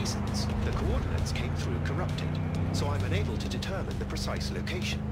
reasons. The coordinates came through corrupted, so I'm unable to determine the precise location.